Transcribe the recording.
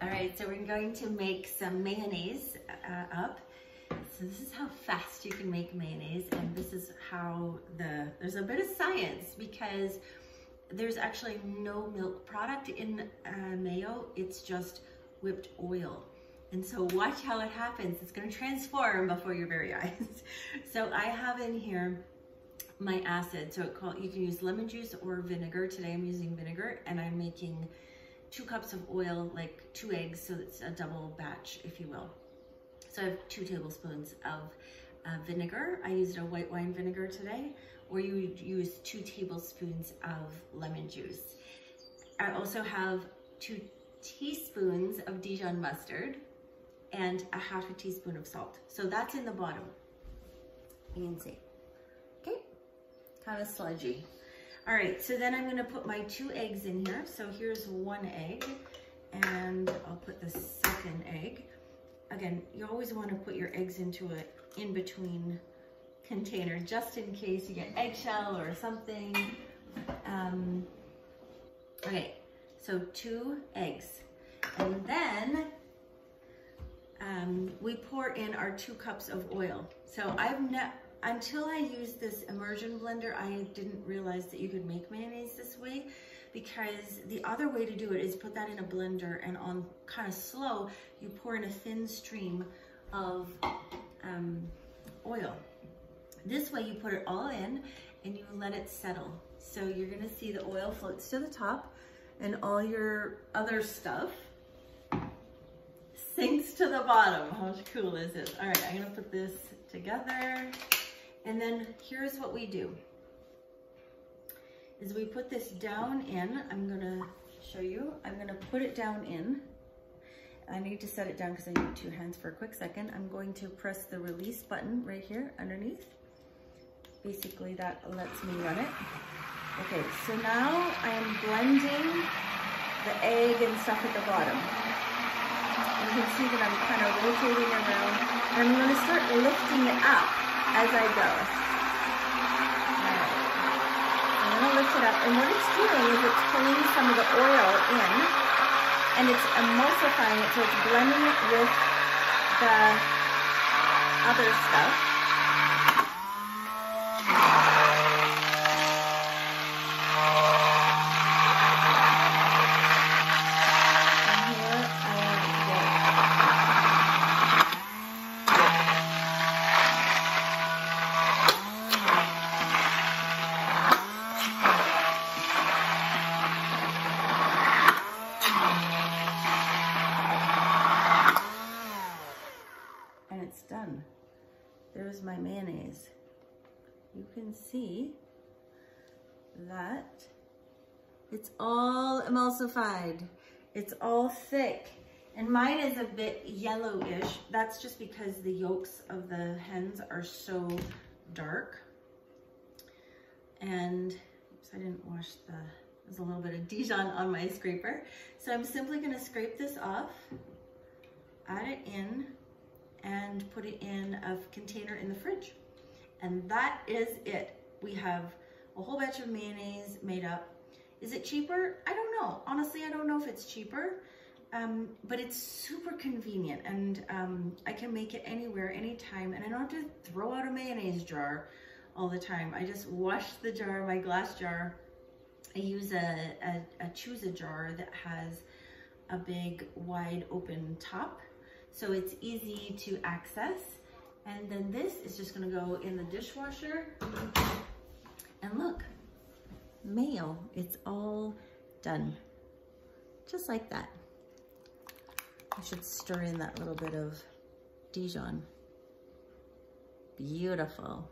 All right, so we're going to make some mayonnaise uh, up. So this is how fast you can make mayonnaise and this is how the, there's a bit of science because there's actually no milk product in uh, mayo, it's just whipped oil. And so watch how it happens. It's gonna transform before your very eyes. so I have in here my acid. So it call, you can use lemon juice or vinegar. Today I'm using vinegar and I'm making two cups of oil, like two eggs, so it's a double batch, if you will. So I have two tablespoons of uh, vinegar. I used a white wine vinegar today, or you would use two tablespoons of lemon juice. I also have two teaspoons of Dijon mustard and a half a teaspoon of salt. So that's in the bottom. You can see. Okay, kind of sludgy. All right, so then I'm gonna put my two eggs in here. So here's one egg and I'll put the second egg. Again, you always wanna put your eggs into an in-between container just in case you get eggshell or something. Um, okay, so two eggs. And then um, we pour in our two cups of oil. So I've until I used this immersion blender, I didn't realize that you could make mayonnaise this way because the other way to do it is put that in a blender and on kind of slow, you pour in a thin stream of um, oil. This way you put it all in and you let it settle. So you're gonna see the oil floats to the top and all your other stuff sinks to the bottom. How cool is this? All right, I'm gonna put this together. And then here's what we do. Is we put this down in, I'm gonna show you, I'm gonna put it down in. I need to set it down because I need two hands for a quick second. I'm going to press the release button right here underneath. Basically that lets me run it. Okay, so now I am blending the egg and stuff at the bottom. You can see that I'm kind of rotating around. I'm gonna start lifting it up as I go. I'm gonna lift it up, and what it's doing is it's pulling some of the oil in, and it's emulsifying it, so it's blending it with the other stuff. There's my mayonnaise. You can see that it's all emulsified. It's all thick. And mine is a bit yellowish. That's just because the yolks of the hens are so dark. And oops, I didn't wash the, there's a little bit of Dijon on my scraper. So I'm simply gonna scrape this off, add it in, and put it in a container in the fridge. And that is it. We have a whole batch of mayonnaise made up. Is it cheaper? I don't know. Honestly, I don't know if it's cheaper, um, but it's super convenient and um, I can make it anywhere, anytime, and I don't have to throw out a mayonnaise jar all the time. I just wash the jar, my glass jar. I use a, a, a choose a jar that has a big wide open top so it's easy to access. And then this is just gonna go in the dishwasher. And look, mayo, it's all done. Just like that. I should stir in that little bit of Dijon. Beautiful.